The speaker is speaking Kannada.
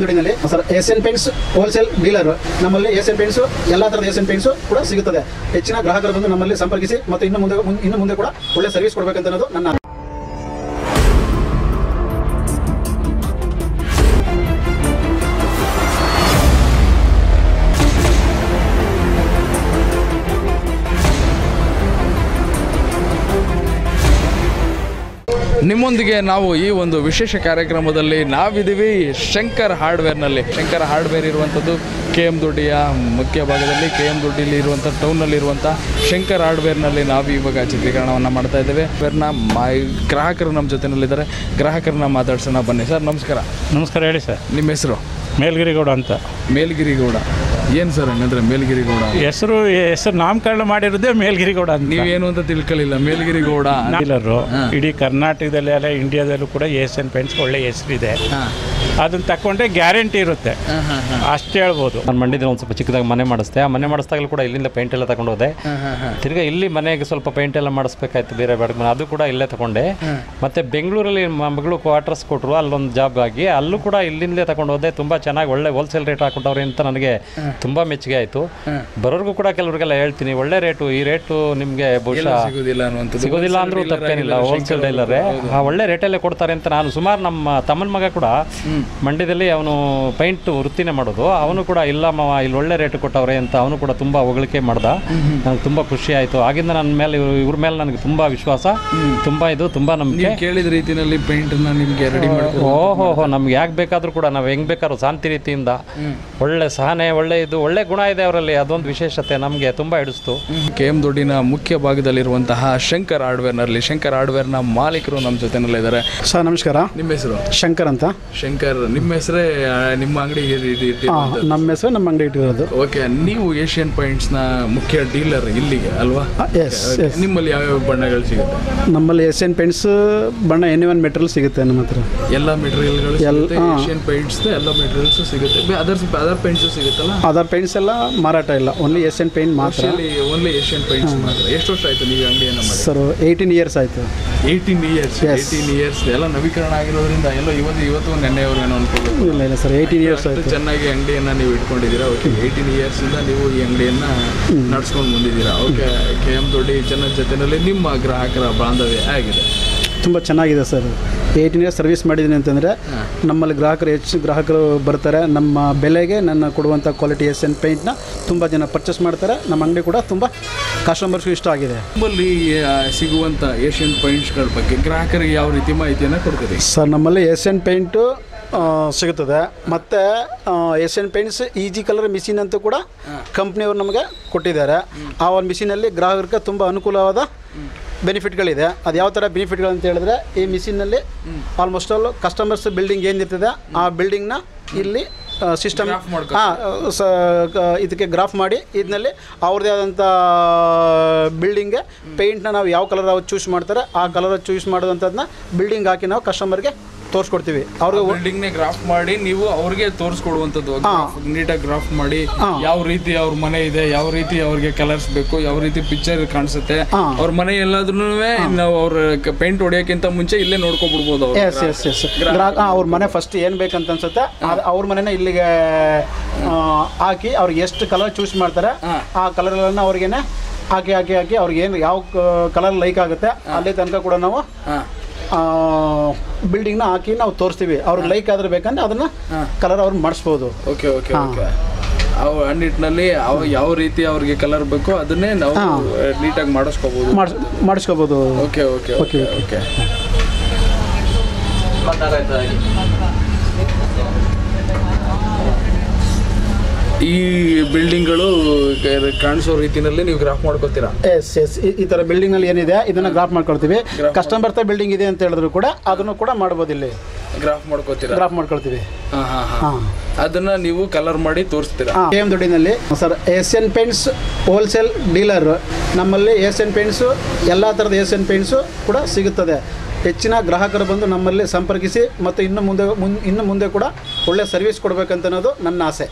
ದುಡಿನಲ್ಲಿ sir Asian Paints wholesale dealer ನಮ್ಮಲ್ಲಿ ಏಷ್ಯನ್ ಪೇಂಟ್ಸ್ ಎಲ್ಲಾ ತರದ ಏಷ್ಯನ್ ಪೇಂಟ್ಸ್ ಕೂಡ ಸಿಗುತ್ತದೆ. ಹೆಚ್ಚಿನ ಗ್ರಾಹಕರು ಬಂದು ನಮ್ಮಲ್ಲಿ ಸಂಪರ್ಕಿಸಿ ಮತ್ತು ಇನ್ನು ಮುಂದೆ ಇನ್ನು ಮುಂದೆ ಕೂಡ ಒಳ್ಳೆ ಸರ್ವಿಸ್ ಕೊಡಬೇಕಂತ ಅನ್ನೋದು ನನ್ನ ನಿಮ್ಮೊಂದಿಗೆ ನಾವು ಈ ಒಂದು ವಿಶೇಷ ಕಾರ್ಯಕ್ರಮದಲ್ಲಿ ನಾವಿದ್ದೀವಿ ಶಂಕರ್ ಹಾರ್ಡ್ವೇರ್ನಲ್ಲಿ. ಶಂಕರ್ ಹಾರ್ಡ್ವೇರ್ ಇರುವಂಥದ್ದು ಕೆ ಎಂ ದೊಡ್ಡಿಯ ಮುಖ್ಯ ಭಾಗದಲ್ಲಿ ಕೆ ಎಂ ದೊಡ್ಡಿಲಿ ಇರುವಂಥ ಟೌನಲ್ಲಿ ಇರುವಂಥ ಶಂಕರ್ ಹಾರ್ಡ್ವೇರ್ನಲ್ಲಿ ನಾವು ಇವಾಗ ಚಿತ್ರೀಕರಣವನ್ನು ಮಾಡ್ತಾ ಇದ್ದೇವೆ. ವೇರ್ನ ಮಾ ಗ್ರಾಹಕರು ನಮ್ಮ ಜೊತೆಯಲ್ಲಿದ್ದಾರೆ. ಗ್ರಾಹಕರನ್ನ ಮಾತಾಡ್ಸೋಣ ಬನ್ನಿ ಸರ್ ನಮಸ್ಕಾರ. ನಮಸ್ಕಾರ ಹೇಳಿ ಸರ್. ನಿಮ್ಮ ಹೆಸರು? ಮೇಲ್ಗಿರಿಗೌಡ ಅಂತ. ಮೇಲ್ಗಿರಿಗೌಡ. ಏನು ಸರ್ ಹಂಗಂದ್ರೆ ಮೇಲ್ಗಿರಿಗೌಡ? ಹೆಸರು ಹೆಸರು ನಾಮಕರಣ ಮಾಡಿರೋದೇ ಮೇಲ್ಗಿರಿಗೌಡ ಅಂತ. ನೀವೇನು ಅಂತ ತಿಳ್ಕೊಳ್ಳಿಲ್ಲ ಮೇಲ್ಗಿರಿಗೌಡ? ಡೀಲರು ಇಡೀ ಕರ್ನಾಟಕದಲ್ಲಿ ಅಲ್ಲ ಇಂಡಿಯಾದಲ್ಲೂ ಕೂಡ ಏಷ್ಯನ್ ಪೇಂಟ್ಸ್ ಒಳ್ಳೆ ಹೆಸರಿದೆ. ಅದನ್ನ ತಕೊಂಡ್ರೆ ಗ್ಯಾರಂಟಿ ಇರುತ್ತೆ. ಅಷ್ಟು ಹೇಳ್ಬೋದು. ನಾನು ಮಂಡ್ಯದಲ್ಲಿ ಒಂದು ಸ್ವಲ್ಪ ಚಿಕ್ಕದಾಗಿ ಮನೆ ಮಾಡಿಸ್ದೆ. ಆ ಮನೆ ಮಾಡಿಸ್ದಾಗಲೂ ಕೂಡ ಇಲ್ಲಿಂದ ಪೇಂಟ್ ಎಲ್ಲ ತಗೊಂಡು ಹೋದೆ. ತಿರ್ಗಾ ಇಲ್ಲಿ ಮನೆಗೆ ಸ್ವಲ್ಪ ಪೇಂಟ್ ಎಲ್ಲ ಮಾಡಿಸ್ಬೇಕಾಯ್ತು ಬೇರೆ ಬೇಡ ಅದು ಕೂಡ ಇಲ್ಲೇ ತಗೊಂಡೆ. ಮತ್ತೆ ಬೆಂಗಳೂರಲ್ಲಿ ಮಗಳು ಕ್ವಾರ್ಟರ್ಸ್ ಕೊಟ್ಟರು ಅಲ್ಲೊಂದು ಜಾಬ್ ಆಗಿ ಅಲ್ಲೂ ಕೂಡ ಇಲ್ಲಿಂದಲೇ ತಗೊಂಡು ಹೋದೆ. ತುಂಬ ಚೆನ್ನಾಗಿ ಒಳ್ಳೆ ಹೋಲ್ಸೇಲ್ ರೇಟ್ ಹಾಕೊಟ್ಟವ್ರೆ ಅಂತ ನನಗೆ ತುಂಬ ಮೆಚ್ಚುಗೆ ಆಯಿತು. ಬರೋರ್ಗೂ ಕೂಡ ಕೆಲವರಿಗೆಲ್ಲ ಹೇಳ್ತೀನಿ ಒಳ್ಳೆ ರೇಟು ಈ ರೇಟು ನಿಮಗೆ ಬಹುಶಃ ಸಿಗೋದಿಲ್ಲ ಸಿಗೋದಿಲ್ಲ ಅಂದ್ರೂ ತಪ್ಪೇನಿಲ್ಲ ಹೋಲ್ಸೇಲ್ ಡೈಲರೇ ಆ ಒಳ್ಳೆ ರೇಟಲ್ಲೇ ಕೊಡ್ತಾರೆ ಅಂತ ನಾನು ಸುಮಾರು ನಮ್ಮ ತಮ್ಮನ ಮಗ ಕೂಡ ಮಂಡ್ಯದಲ್ಲಿ ಅವನು ಪೈಂಟ್ ವೃತ್ತಿನೇ ಮಾಡೋದು. ಅವನು ಕೂಡ ಇಲ್ಲ ಮಾವ ಇಲ್ಲಿ ಒಳ್ಳೆ ರೇಟ್ ಕೊಟ್ಟವ್ರೆ ಅಂತ ಅವನು ಕೂಡ ತುಂಬ ಹೊಗಳಿಕೆ ಮಾಡ್ದ. ನನಗೆ ತುಂಬ ಖುಷಿ ಆಯಿತು. ಆಗಿಂದ ನನ್ನ ಮೇಲೆ ಇವ್ರ ಇವ್ರ ಮೇಲೆ ನನಗೆ ತುಂಬ ವಿಶ್ವಾಸ ತುಂಬ ಇದು ತುಂಬ ನಂಬಿಕೆ. ನೀವು ಕೇಳಿದ ರೀತಿಯಲ್ಲಿ ಪೈಂಟ್ ನಿಮಗೆ ರೆಡಿ ಮಾಡಿ ಓಹೋ ನಮ್ಗೆ ಯಾಕೆ ಬೇಕಾದರೂ ಕೂಡ ನಾವು ಹೆಂಗೆ ಬೇಕಾದ್ರೂ ಶಾಂತಿ ರೀತಿಯಿಂದ ಒಳ್ಳೆ ಸಹನೆ ಒಳ್ಳೆ ಇದು ಒಳ್ಳೆ ಗುಣ ಇದೆ ಅವರಲ್ಲಿ ಅದೊಂದು ವಿಶೇಷತೆ ನಮಗೆ ತುಂಬ ಹಿಡಿಸ್ತು. ಕೆ ಎಂ ದುಡ್ಡಿನ ಮುಖ್ಯ ಭಾಗದಲ್ಲಿರುವಂತಹ ಶಂಕರ್ ಹಾರ್ಡ್ವೇರ್ನಲ್ಲಿ ಶಂಕರ್ ಹಾರ್ಡ್ವೇರ್ನ ಮಾಲೀಕರು ನಮ್ಮ ಜೊತೆನಲ್ಲಿದ್ದಾರೆ ಸರ್ ನಮಸ್ಕಾರ. ನಿಮ್ಮ ಹೆಸರು? ಶಂಕರ್ ಅಂತ. ಶಂಕರ್ ನಿಮ್ಮ ಹೆಸರೇ ನಿಮ್ಮ ಅಂಗಡಿಗೆ ನಮ್ಮ ಹೆಸರು ನಮ್ಮ ಅಂಗಡಿ ಇಟ್ಟಿರೋದು. ಓಕೆ ನೀವು ಏಷ್ಯನ್ನ ಮುಖ್ಯ ಡೀಲರ್ ಇಲ್ಲಿಗೆ ಅಲ್ವಾ? ಎಸ್ ಯಾವ ನಿಮ್ಮಲ್ಲಿ ಯಾವ್ಯಾವ ಬಣ್ಣಗಳು ಸಿಗುತ್ತೆ? ನಮ್ಮಲ್ಲಿ ಏಷ್ಯನ್ ಪೇಂಟ್ಸ್ ಬಣ್ಣ ಎನಿ ಒನ್ ಮೆಟೀರಿಯಲ್ ಸಿಗುತ್ತೆ ನಮ್ಮ ಹತ್ರ. ಎಲ್ಲ ಮೆಟೀರಿಯಲ್ಗಳು. ಏಷ್ಯನ್ ಪೇಂಟ್ಸ್ ಎಲ್ಲ ಮೆಟೀರಿಯಲ್ಸ್ ಸಿಗುತ್ತೆ. ಅದರ್ ಅದರ್ ಪೇಂಟ್ಸ್ ಸಿಗುತ್ತಲ್ಲ? ಅದರ್ ಪೇಂಟ್ಸ್ ಎಲ್ಲ ಮಾರಾಟ ಇಲ್ಲ. ಓನ್ಲಿ ಏಷ್ಯನ್ ಪೇಂಟ್ ಮಾತ್ರ. ಓನ್ಲಿ ಏಷ್ಯನ್ ಪೇಂಟ್ಸ್ ಮಾತ್ರ. ಎಷ್ಟು ವರ್ಷ ಆಯ್ತು ನೀವು ಅಂಗಡಿಯನ್ನು ಮಾಡಿ ಸರ್ ಏಯ್ಟೀನ್ ಇಯರ್ಸ್ ಆಯಿತು. ಏಯ್ಟೀನ್ ಇಯರ್ಸ್ ಏಯ್ಟೀನ್ ಇಯರ್ಸ್ ಎಲ್ಲ ನವೀಕರಣ ಆಗಿರೋದ್ರಿಂದ ಎಲ್ಲ ಇವತ್ತು ಇವತ್ತು ನೆನ್ನೆಯವರು ಏನೋ ಅನ್ಕೊಂಡು ಇಲ್ಲ ಇಲ್ಲ ಸರ್ ಏಯ್ಟೀನ್ ಇಯರ್ಸ್ ಆಯಿತು. ಚೆನ್ನಾಗಿ ಅಂಗಡಿಯನ್ನು ನೀವು ಇಟ್ಕೊಂಡಿದ್ದೀರಾ? ಓಕೆ ಏಯ್ಟೀನ್ ಇಯರ್ಸಿಂದ ಇಂದ ನೀವು ಈ ಅಂಗಡಿಯನ್ನು ನಡ್ಸ್ಕೊಂಡು ಬಂದಿದ್ದೀರಾ? ಓಕೆ ಕೆ ಎಂ ದೊಡ್ಡಿ ಚೆನ್ನ ಜೊತೆಯಲ್ಲಿ ನಿಮ್ಮ ಗ್ರಾಹಕರ ಬಾಂಧವ್ಯ ಆಗಿದೆ ತುಂಬ ಚೆನ್ನಾಗಿದೆ ಸರ್. ಏಯ್ಟೀನ್ ಇಯರ್ಸ್ ಸರ್ವಿಸ್ ಮಾಡಿದ್ದೀನಿ ಅಂತಂದರೆ ನಮ್ಮಲ್ಲಿ ಗ್ರಾಹಕರು ಹೆಚ್ಚು ಗ್ರಾಹಕರು ಬರ್ತಾರೆ. ನಮ್ಮ ಬೆಲೆಗೆ ನನ್ನ ಕೊಡುವಂಥ ಕ್ವಾಲಿಟಿ ಏಷ್ಯನ್ ಪೇಂಟ್ನ ತುಂಬ ಜನ ಪರ್ಚೇಸ್ ಮಾಡ್ತಾರೆ. ನಮ್ಮ ಅಂಗಡಿ ಕೂಡ ತುಂಬ ಕಸ್ಟಮರ್ಸ್ ಇಷ್ಟ ಆಗಿದೆ. ನಮ್ಮಲ್ಲಿ ಸಿಗುವಂಥ ಏಷ್ಯನ್ ಪೇಂಟ್ಸ್ಗಳ ಬಗ್ಗೆ ಗ್ರಾಹಕರಿಗೆ ಯಾವ ರೀತಿ ಮಾಹಿತಿಯನ್ನು ಕೊಡ್ತೀರಿ? ಸರ್ ನಮ್ಮಲ್ಲಿ ಏಷ್ಯನ್ ಪೇಂಟು ಸಿಗುತ್ತದೆ. ಮತ್ತು Asian Paints easy colour machine ಅಂತೂ ಕೂಡ ಕಂಪ್ನಿಯವರು ನಮಗೆ ಕೊಟ್ಟಿದ್ದಾರೆ. ಆ ಒಂದು ಮಿಷಿನಲ್ಲಿ ಗ್ರಾಹಕರಿಗೆ ತುಂಬ ಅನುಕೂಲವಾದ ಬೆನಿಫಿಟ್ಗಳಿದೆ. ಅದು ಯಾವ ಥರ ಬೆನಿಫಿಟ್ಗಳು ಅಂತ ಹೇಳಿದ್ರೆ ಈ ಮಿಷಿನಲ್ಲಿ ಆಲ್ಮೋಸ್ಟ್ ಆಲ್ ಕಸ್ಟಮರ್ಸ್ ಬಿಲ್ಡಿಂಗ್ ಏನಿರ್ತದೆ ಆ ಬಿಲ್ಡಿಂಗ್ನ ಇಲ್ಲಿ ಸಿಸ್ಟಮ್ ಹಾಂ ಸ ಇದಕ್ಕೆ ಗ್ರಾಫ್ ಮಾಡಿ ಇದರಲ್ಲಿ ಅವ್ರದ್ದೇ ಆದಂಥ ಬಿಲ್ಡಿಂಗ್ಗೆ ಪೇಂಟ್ನ ನಾವು ಯಾವ ಕಲರ್ ಅವ್ರು ಚೂಸ್ ಮಾಡ್ತಾರೆ ಆ ಕಲರ್ ಚೂಸ್ ಮಾಡೋದಂಥದ್ದನ್ನ ಬಿಲ್ಡಿಂಗ್ ಹಾಕಿ ನಾವು ಕಸ್ಟಮರ್ಗೆ ತೋರಿಸ್ಕೊಡ್ತೀವಿ. ಅವ್ರಿಗೆ ಬಿಲ್ಡಿಂಗ್ ನೇ ಗ್ರಾಫ್ ಮಾಡಿ ನೀವು ಅವ್ರಿಗೆ ತೋರಿಸ್ಕೊಡುವಂಥದ್ದು. ನೀಟಾಗಿ ಗ್ರಾಫ್ ಮಾಡಿ ಯಾವ ರೀತಿ ಅವ್ರ ಮನೆ ಇದೆ ಯಾವ ರೀತಿ ಅವ್ರಿಗೆ ಕಲರ್ಸ್ ಬೇಕು ಯಾವ ರೀತಿ ಪಿಕ್ಚರ್ ಕಾಣಿಸುತ್ತೆ. ಅವ್ರ ಮನೆ ಎಲ್ಲಾದ್ರೂ ನಾವು ಅವ್ರ ಪೇಂಟ್ ಹೊಡಿಯೋಕ್ಕಿಂತ ಮುಂಚೆ ಇಲ್ಲೇ ನೋಡ್ಕೊಬಿಡ್ಬೋದು ಅವ್ರು. ಎಸ್ ಎಸ್ ಎಸ್ ಅವ್ರ ಮನೆ ಫಸ್ಟ್ ಏನು ಬೇಕಂತ ಅನ್ಸುತ್ತೆ ಅವ್ರ ಮನೆನ ಇಲ್ಲಿಗೆ ಹಾಕಿ ಅವ್ರಿಗೆ ಎಷ್ಟು ಕಲರ್ ಚೂಸ್ ಮಾಡ್ತಾರೆ ಆ ಕಲರ್ಗಳನ್ನ ಅವ್ರಿಗೇನೆ ಹಾಕಿ ಹಾಕಿ ಹಾಕಿ ಅವ್ರಿಗೆ ಏನು ಯಾವ ಕಲರ್ ಲೈಕ್ ಆಗುತ್ತೆ ಅಲ್ಲಿ ತನಕ ಕೂಡ ನಾವು. ಬಿಲ್ಡಿಂಗ್ನ ಹಾಕಿ ನಾವು ತೋರಿಸ್ತೀವಿ. ಅವ್ರಿಗೆ ಲೈಕ್ ಆದ್ರೆ ಬೇಕಂದ್ರೆ ಅದನ್ನ ಕಲರ್ ಅವ್ರು ಮಾಡಿಸ್ಬೋದು. ಓಕೆ ಓಕೆ ಓಕೆ ಅವ್ ಆ ನಿಟ್ಟಿನಲ್ಲಿ ಅವ್ ಯಾವ ರೀತಿ ಅವ್ರಿಗೆ ಕಲರ್ ಬೇಕೋ ಅದನ್ನೇ ನಾವು ನೀಟಾಗಿ ಮಾಡಿಸ್ಕೋಬೋದು. ಮಾಡಿಸ್ ಮಾಡಿಸ್ಕೋಬೋದು. ಓಕೆ ಓಕೆ ಓಕೆ ಓಕೆ ಈ ಬಿಲ್ಡಿಂಗ್ಗಳು ಕಾಣಿಸೋ ರೀತಿಯಲ್ಲಿ ನೀವು ಗ್ರಾಫ್ ಮಾಡ್ಕೊತೀರಾ? ಎಸ್ ಎಸ್ ಈ ಥರ ಬಿಲ್ಡಿಂಗ್ನಲ್ಲಿ ಏನಿದೆ ಇದನ್ನ ಗ್ರಾಫ್ ಮಾಡ್ಕೊಳ್ತೀವಿ. ಕಸ್ಟಮರ್ ಬಿಲ್ಡಿಂಗ್ ಇದೆ ಅಂತ ಹೇಳಿದ್ರು ಕೂಡ ಅದನ್ನು ಕೂಡ ಮಾಡ್ಬೋದು ಇಲ್ಲಿ. ಗ್ರಾಫ್ ಮಾಡ್ಕೊತೀರಾ? ಗ್ರಾಫ್ ಮಾಡ್ಕೊಳ್ತೀವಿ. ಹಾ ಹಾ ಹಾ. ಹಾಂ. ಅದನ್ನ ನೀವು ಕಲರ್ ಮಾಡಿ ತೋರಿಸ್ತೀರಾ? K M ದೊಡ್ಡಿನಲ್ಲಿ sir Asian Paints wholesale dealer. ನಮ್ಮಲ್ಲಿ ಏಷ್ಯನ್ ಪೇಂಟ್ಸು ಎಲ್ಲ ಥರದ ಏಷ್ಯನ್ ಪೇಂಟ್ಸು ಕೂಡ ಸಿಗುತ್ತದೆ. ಹೆಚ್ಚಿನ ಗ್ರಾಹಕರು ಬಂದು ನಮ್ಮಲ್ಲಿ ಸಂಪರ್ಕಿಸಿ ಮತ್ತು ಇನ್ನು ಮುಂದೆ ಇನ್ನು ಮುಂದೆ ಕೂಡ ಒಳ್ಳೆ ಸರ್ವಿಸ್ ಕೊಡಬೇಕಂತ ಅನ್ನೋದು ನನ್ನ ಆಸೆ.